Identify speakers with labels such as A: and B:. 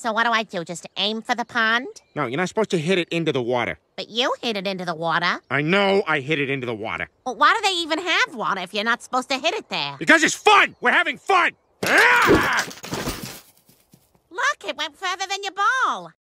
A: So what do I do? Just aim for the pond?
B: No, you're not supposed to hit it into the water.
A: But you hit it into the water.
B: I know I hit it into the water.
A: Well, why do they even have water if you're not supposed to hit it there?
B: Because it's fun! We're having fun! Ah!
A: Look, it went further than your ball.